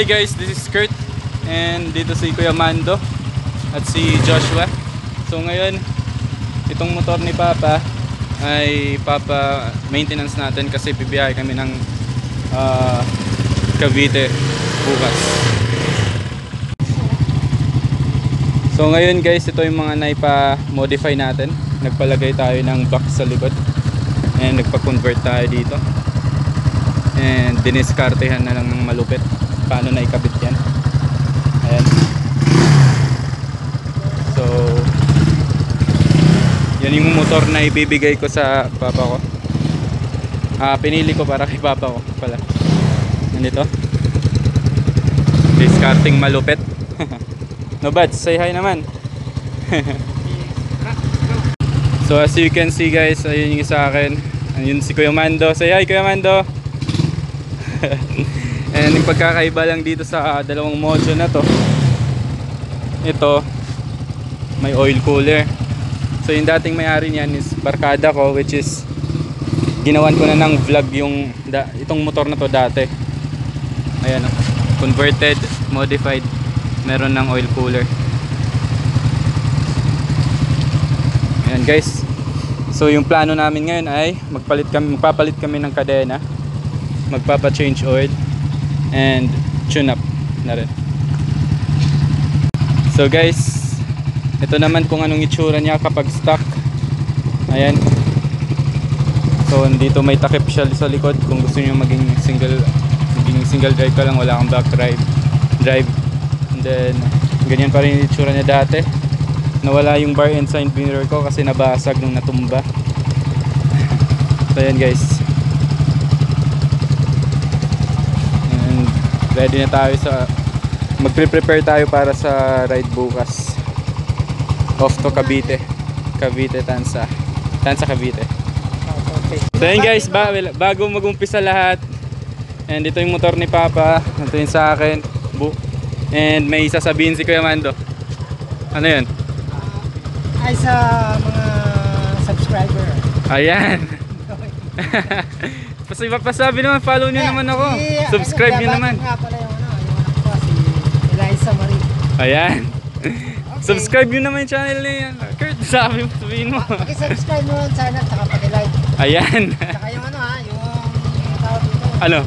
hi guys, this is Kurt and dito si Kuya Mando at si Joshua. So ngayon, itong motor ni Papa ay Papa maintenance natin kasi bibiyahe kami ng ah, Cavite bukas. So ngayon guys, ito yung mga naipa-modify natin. Nagpalagay tayo ng box sa likod and nagpa-convert tayo dito. And diniskartehan na lang ng malupit paano na ikabit yan. Ayan. So, yan yung motor na ibibigay ko sa papa ko. Ah, pinili ko para kay papa ko pala. Nandito. Discarding malupit. no bad, say hi naman. so as you can see guys, ayun yung sa akin. Ayun si Kuya Mando. Say hi Kuya Mando. And yung pagkakaiba lang dito sa dalawang mojo na to. Ito, may oil cooler. So yung dating may-ari niyan is barkada ko which is ginawan ko na ng vlog yung da, itong motor na to dati. Ayan oh. Converted, modified, meron ng oil cooler. Ayan guys. So yung plano namin ngayon ay magpalit kami, magpapalit kami ng kadena, magpapa-change oil and tune up na rin. So guys, ito naman kung anong itsura niya kapag stock. Ayan. So dito may takip siya sa likod kung gusto niyo maging single maging single drive ka lang wala kang back drive drive and then ganyan pa rin yung itsura niya dati nawala yung bar and sign mirror ko kasi nabasag nung natumba so ayan guys and ready na tayo sa magpre-prepare tayo para sa ride bukas off to Cavite Cavite Tansa Tansa Cavite so ayan guys ba bago mag-umpisa lahat and ito yung motor ni Papa ito yung sa akin Bu and may sasabihin si Kuya Mando ano yun? Ay sa mga subscriber. Ayan. Pasi pasabi naman, follow nyo naman ako. Si- Subscribe ano, nyo naman. Nga pala yung ano, yung anak ko, si Eliza Marie. Ayan. Subscribe nyo naman yung channel na yan. Kurt, sabi mo, sabihin mo. Paki-subscribe mo yung channel, tsaka paki-like. Ayan. Tsaka yung ano ha, yung tawag dito. ano?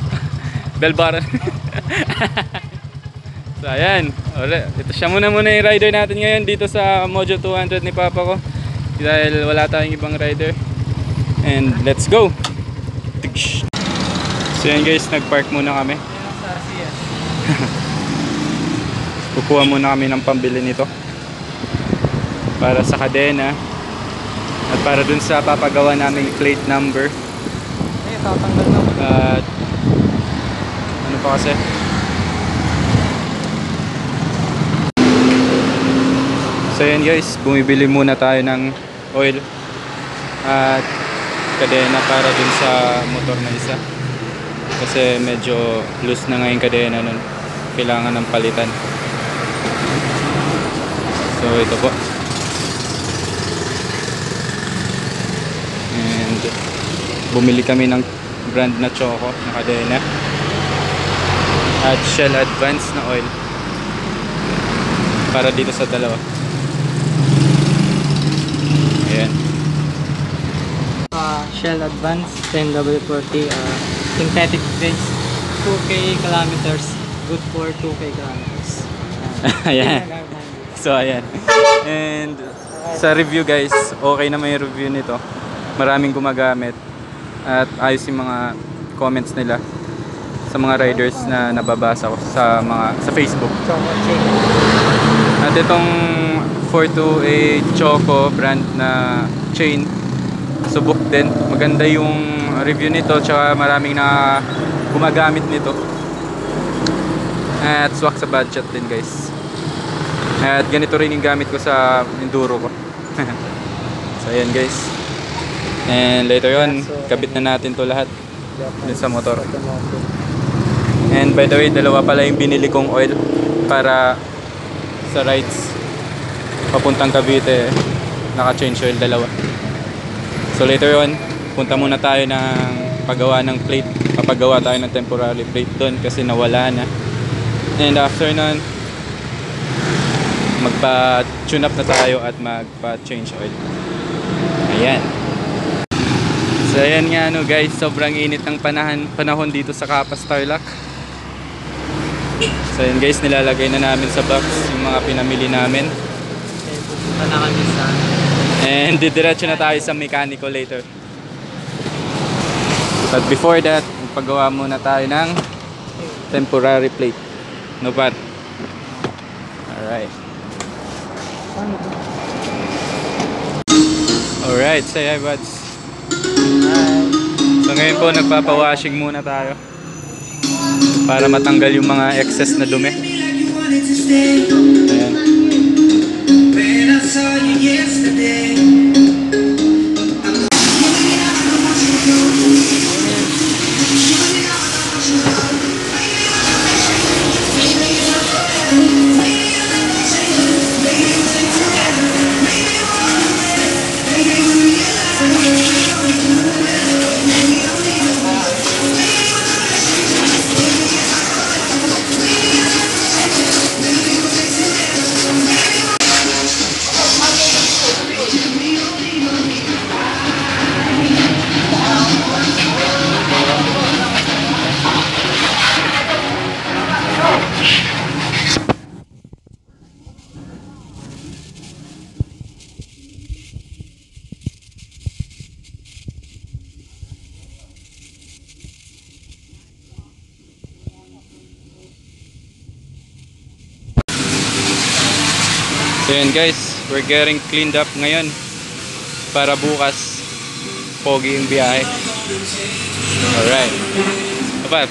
Bell button. so, ayan. Ore, ito siya muna muna yung rider natin ngayon dito sa Mojo 200 ni Papa ko. Dahil wala tayong ibang rider. And let's go. So yan guys, nag-park muna kami. Kukuha muna kami ng pambili nito. Para sa kadena. At para dun sa papagawa naming plate number. Ay, tatanggal na. At ano pa kasi? So yan guys, bumibili muna tayo ng oil at kadena para dun sa motor na isa. Kasi medyo loose na nga kadena nun. Kailangan ng palitan. So ito po. And bumili kami ng brand na choco na kadena at Shell Advance na oil para dito sa dalawa ayan Uh, Shell Advance 10W40 uh, synthetic base 2K kilometers good for 2K kilometers. Ayan. So ayan. And sa review guys okay naman yung review nito. Maraming gumagamit at ayos yung mga comments nila sa mga riders na nababasa ko sa mga sa Facebook. Choco chain At itong 428 Choco brand na chain subok din. Maganda yung review nito tsaka maraming na gumagamit nito. At swak sa budget din guys. At ganito rin yung gamit ko sa enduro ko. so ayan guys. And later on, kabit na natin to lahat dun sa motor. And by the way, dalawa pala yung binili kong oil para sa rides papuntang Cavite. Naka-change oil dalawa. So later on, punta muna tayo ng paggawa ng plate. Papagawa tayo ng temporary plate doon kasi nawala na. And after nun, magpa-tune up na tayo at magpa-change oil. Ayan. So ayan nga ano guys, sobrang init ng panahon, panahon dito sa Kapas Tarlac. So ayan guys, nilalagay na namin sa box yung mga pinamili namin. Pupunta na kami sa And didiretso na tayo sa mechanical later. But before that, magpagawa muna tayo ng temporary plate. No par? Alright. Alright, say hi buds. Hi. So ngayon po nagpapa-washing muna tayo. Para matanggal yung mga excess na dumi. Ayan. We're getting cleaned up ngayon para bukas pogi yung biyahe. Alright. Apat.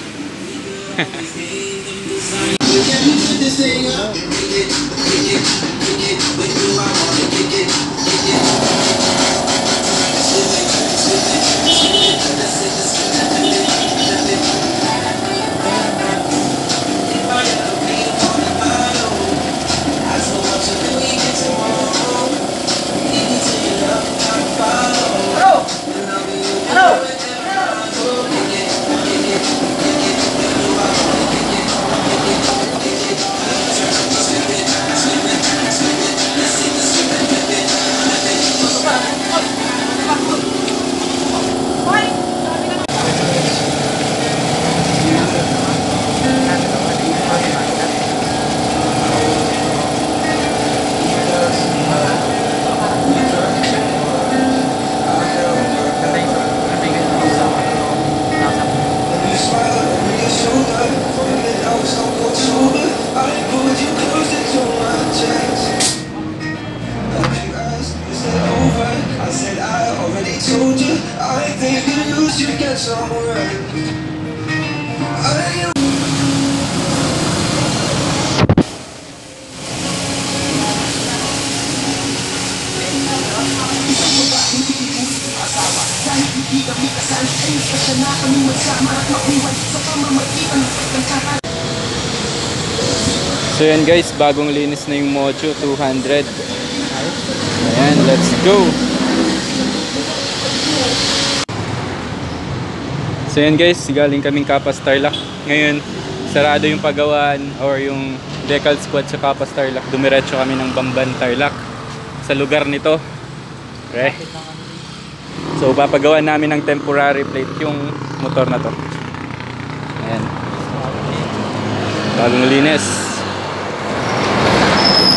you So yan guys, bagong linis na yung Mojo 200. Ayan, let's go! So yan guys, galing kaming Kapas Tarlac. Ngayon, sarado yung pagawaan or yung decal squad sa Kapas Tarlac. Dumiretso kami ng Bamban Tarlac sa lugar nito. Pre. So papagawa namin ng temporary plate yung motor na to. Ayan. Bagong linis.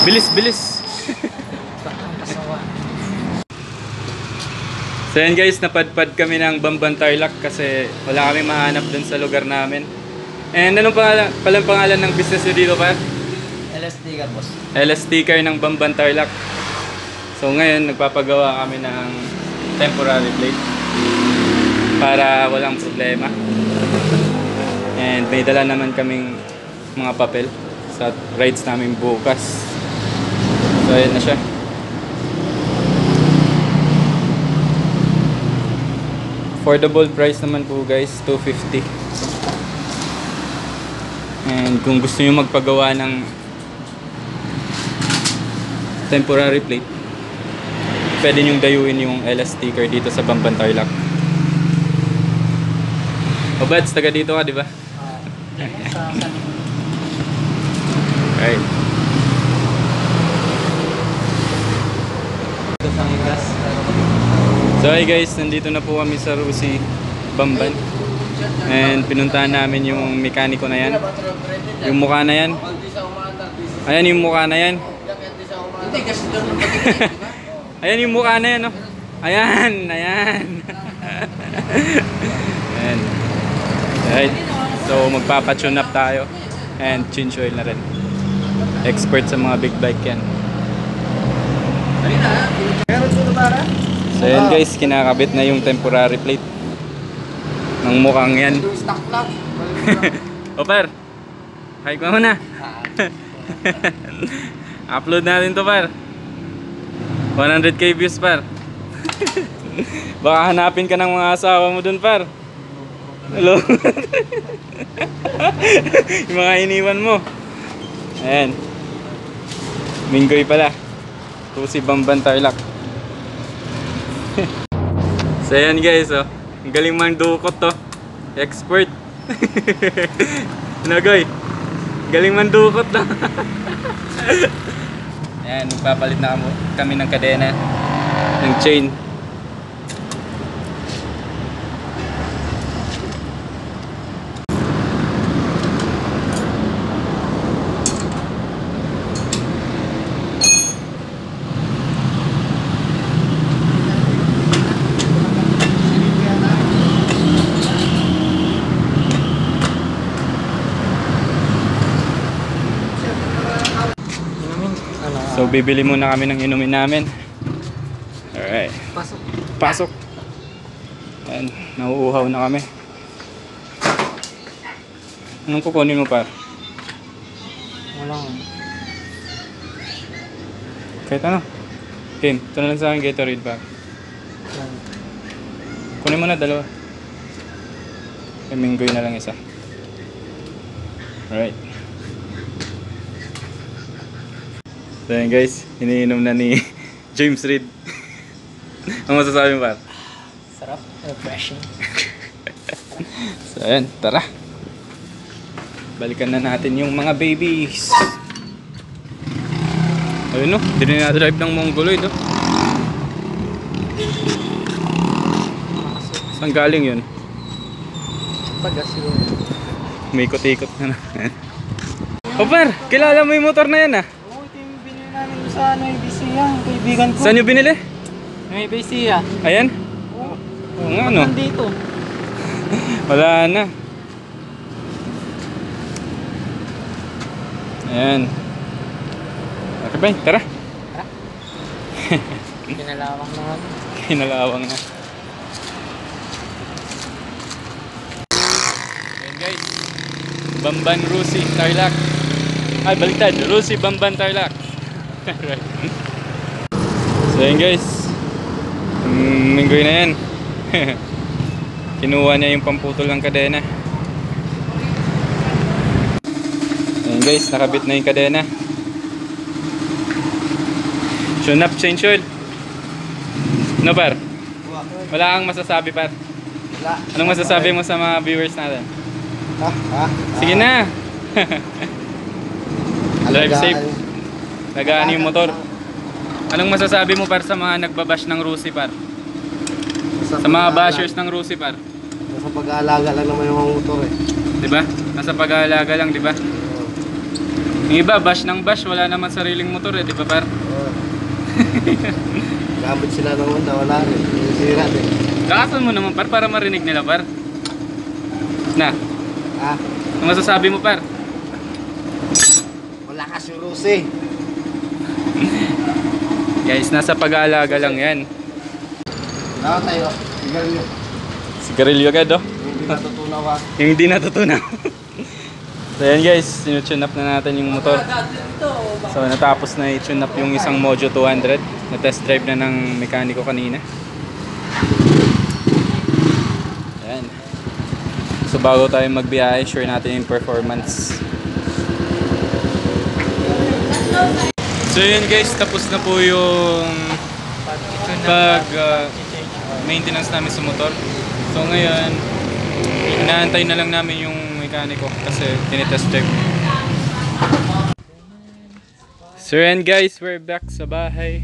Bilis, bilis. So yan guys, napadpad kami ng Bamban Tarlac kasi wala kami mahanap dun sa lugar namin. And anong pangalan, palang pangalan ng business nyo dito pa? LSD ka, boss. LS sticker ng Bamban Tarlac. So ngayon, nagpapagawa kami ng temporary plate para walang problema. And may dala naman kaming mga papel sa rides namin bukas. So ayan na siya. Affordable price naman po guys, 250. And kung gusto niyo magpagawa ng temporary plate, pwede niyong dayuin yung LS sticker dito sa Bamban Tarlac. O taga dito ka, di ba? Ah, sa San Right. Ito sa aking gas. So hi guys, nandito na po kami sa Rusi Bamban. And pinuntahan namin yung mekaniko na yan. Yung mukha na yan. Ayan yung mukha na yan. ayan yung mukha na yan, no? Ayan, ayan. ayan. Right. So magpapatune up tayo. And change oil na rin. Expert sa mga big bike yan. So yan guys, kinakabit na yung temporary plate ng mukhang yan. o par, hi ka muna. Upload natin to par. 100k views par. Baka hanapin ka ng mga asawa mo dun par. Hello. yung mga iniwan mo. Ayan. Minggoy pala. Tusi Bamban Tarlac. So ayan guys, oh. Ang galing man dukot to. Expert. Nagoy. Galing man dukot to. ayan, magpapalit na kami ng kadena. Ng chain. Inumin. Ano? So bibili muna kami ng inumin namin. Alright. pasok. Pasok. Ayan, nauuhaw na kami. Anong kukunin mo par? Walang. Kahit ano. Kim, ito na lang sa akin Gatorade. Yan. Kunin mo na dalawa. Kay Minggoy na lang isa. Alright. So yun guys, iniinom na ni James Reed. Ang masasabi mo par? Sarap. Refreshing. So ayan, tara. Balikan na natin yung mga babies. Ayun no, dinina-drive ng Mongoloid oh. Saan galing yun? Pagas yun. May ikot-ikot na na. Opar, kilala mo yung motor na yan ah. Oo, ito yung binili namin doon sa ABC yan. Kaibigan ko. Saan yung binili? ABC ah. Ayan? Oo. Oo nga no. Nandito. Wala na. Ayan. Okay ba? Tara. Pinalawak naman. Kinalawang na. Ayan guys. Bamban Rusi Tarlac. Ay, baliktad. Rusi Bamban Tarlac. Right. So ayan guys. Minggoy na yan. Kinuha niya yung pamputol ng kadena. Ayan guys, nakabit na yung kadena. Tune up, change oil. No par? Wala kang masasabi par. Wala. Anong masasabi mo sa mga viewers natin? Ha? Ha? Sige na! Drive safe. Nagaan yung motor. Anong masasabi mo par sa mga nagbabash ng Rusi par? Sa mga bashers ng Rusi par? Sa pag-aalaga lang naman yung mga motor eh. 'Di ba? Nasa pag-aalaga lang, 'di ba? Yung iba bash ng bash, wala naman sariling motor eh, 'di ba par? Gamit sila ng Honda, wala rin. Sira din. Lakasan mo naman par para marinig nila par. Na, Ah, ano masasabi mo par? wala ka si Rusi. Guys, nasa pag-aalaga lang 'yan. Tama tayo. Sigaw nyo. Sigarilyo agad oh. Hindi natutunaw ha. Yung hindi natutunan. so yan guys, sinutune up na natin yung motor. So natapos na i-tune up yung isang Mojo 200 na test drive na ng mekaniko kanina. Yan. So bago tayo magbiyahe, sure natin yung performance. So yun guys, tapos na po yung pag uh, maintenance namin sa motor. So ngayon, inaantay na lang namin yung mekaniko kasi tinitest drive. So yan guys, we're back sa bahay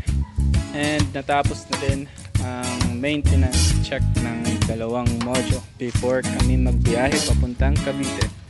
and natapos na din ang maintenance check ng dalawang mojo before kami magbiyahe papuntang Cavite.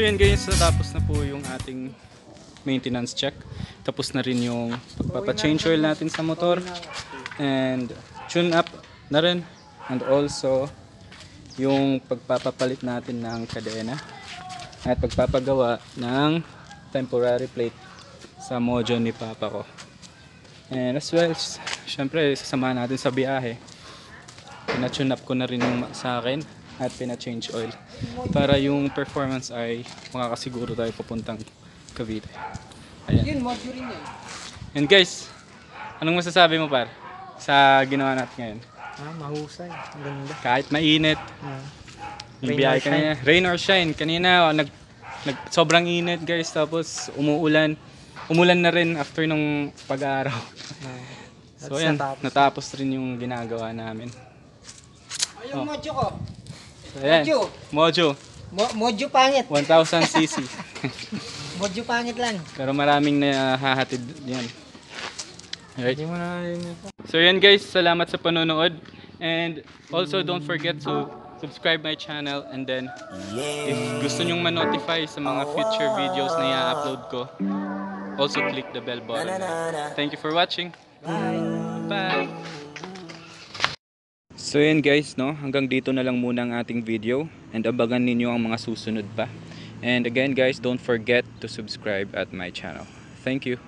So yun guys, natapos na po yung ating maintenance check. Tapos na rin yung pagpapa-change oil natin sa motor. And tune up na rin. And also, yung pagpapapalit natin ng kadena. At pagpapagawa ng temporary plate sa mojo ni Papa ko. And as well, syempre, sasamahan natin sa biyahe. Pina-tune up ko na rin yung sa akin at pina-change oil para yung performance ay makakasiguro tayo papuntang Cavite. Ayan. Yun, module rin yun. And guys, anong masasabi mo par sa ginawa natin ngayon? Ah, mahusay. Ang ganda. Kahit mainit, Ah. yung Rain biyahe or kanina, rain or shine, kanina oh, nag, nag sobrang init guys tapos umuulan. Umulan na rin after nung pag-aaraw. Ah. So That's yan, natapos. natapos rin yung ginagawa namin. Ay, yung mojo ko. So yan, Mojo. Mojo, Mo- mojo pangit. 1000 cc. Mojo pangit lang. Pero maraming nahahatid yan. Alright. Hindi mo na rin ito. So yan guys, salamat sa panonood. And also don't forget to subscribe my channel and then if gusto nyong ma-notify sa mga future videos na i-upload ko, also click the bell button. Thank you for watching. Bye. So yan guys, no, hanggang dito na lang muna ang ating video and abangan ninyo ang mga susunod pa. And again guys, don't forget to subscribe at my channel. Thank you.